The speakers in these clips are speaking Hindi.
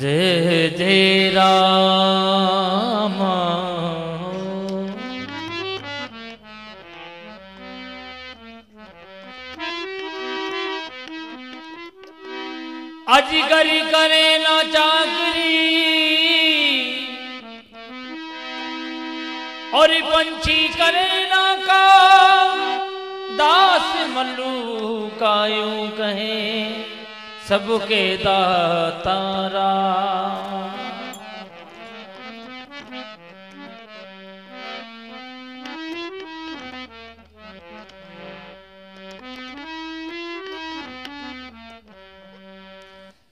जय जय राम। अजगरी करे ना चाकरी और पंछी करे ना का दास मल्लू का यूँ कहे सबके दातारा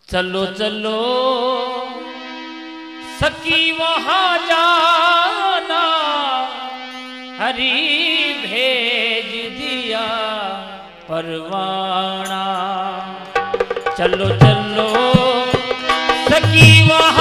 चलो चलो सकी वहाँ जाना हरी परवाना चलो चलो सकी वहाँ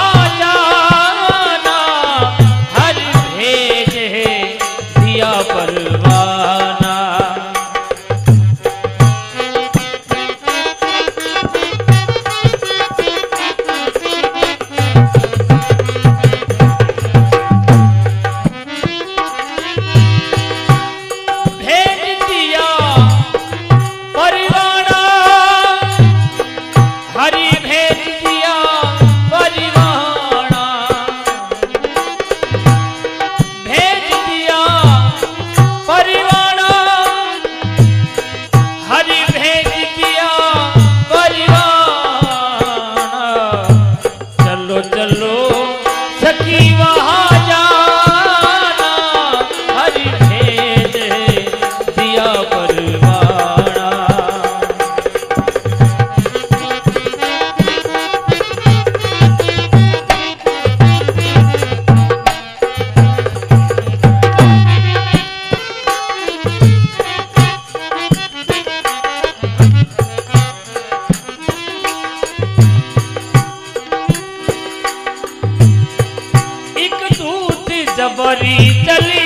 जबरी चली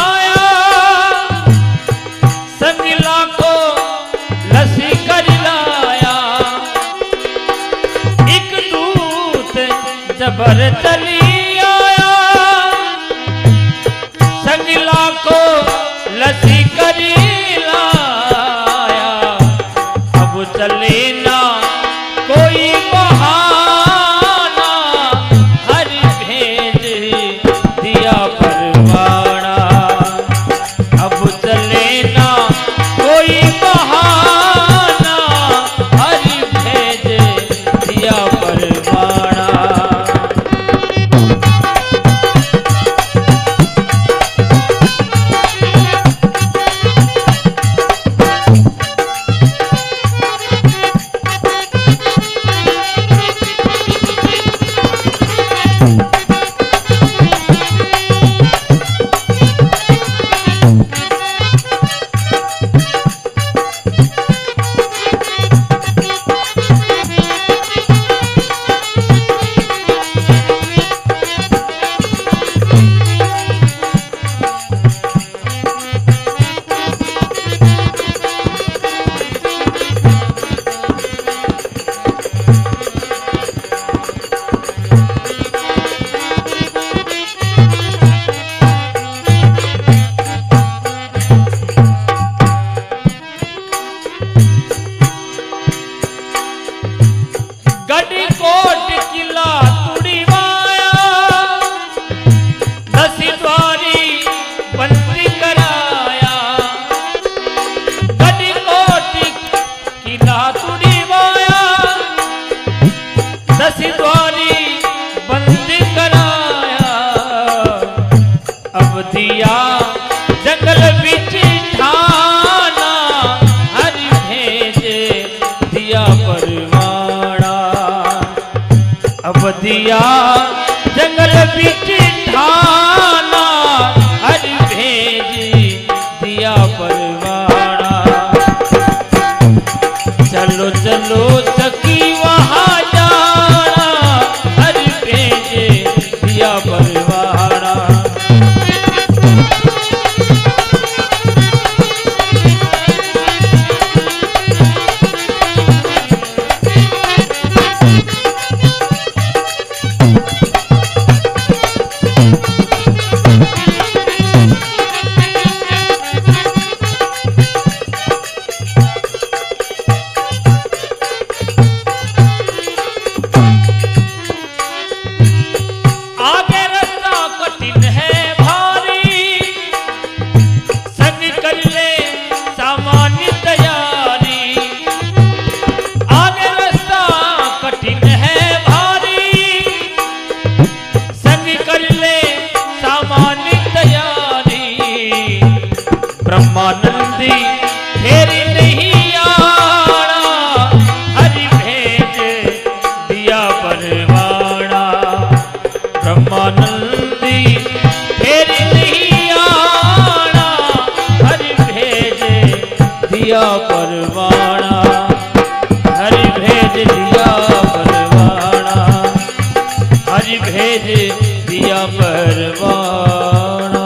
आया। संगला को लसी कर लाया। एक दूत जबर चली आया। संगला को लसी कर लाया। अब चले दिया परवाना हरि भेज दिया परवाना हरि भेज दिया परवाना।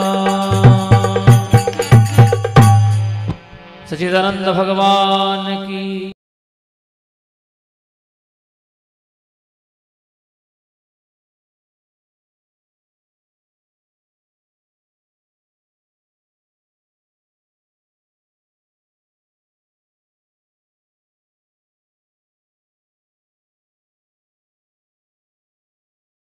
सचिदानंद भगवान की